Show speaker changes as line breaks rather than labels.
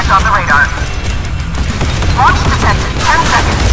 contact on the radar. Launch detected. 10 seconds.